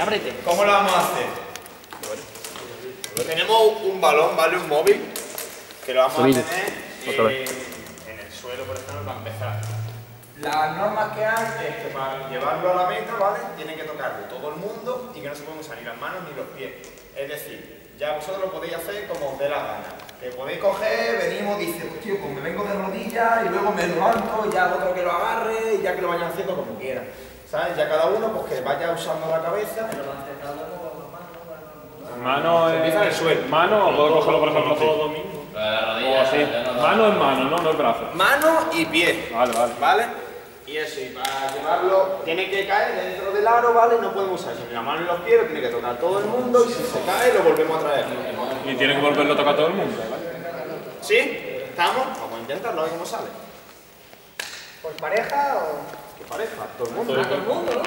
ábrete. ¿Cómo lo vamos a hacer? Tenemos un balón, ¿vale? Un móvil, que lo vamos a tener Otra eh, en el suelo, por ejemplo, para empezar. Las normas que hay es que para llevarlo a la meta, ¿vale? Tiene que tocarlo todo el mundo y que no se pueden usar ni las manos ni los pies. Es decir, ya vosotros lo podéis hacer como os dé la gana. Que podéis coger, venimos, dice, tío, pues me vengo de rodillas y luego me levanto y ya hago otro que lo agarre y ya que lo vayan haciendo como quieran. ¿Sabes? Ya cada uno pues que vaya usando la cabeza. Mano Se empieza en el suelo. Mano, o puedo cogerlo por ejemplo así. O así. Mano es mano, ¿no? No es brazo. Mano y pie. Vale, vale. ¿Vale? Y eso, y para llevarlo, tiene que caer dentro del aro, ¿vale? No podemos usar ni la mano ni los pies, lo tiene que tocar todo el mundo y si se cae lo volvemos a traer. Y tiene que volverlo a tocar todo el mundo. ¿Sí? ¿Estamos? Vamos a intentarlo, a ver cómo sale. ¿Por pareja o...? ¿Qué pareja? Todo el mundo. todo el mundo.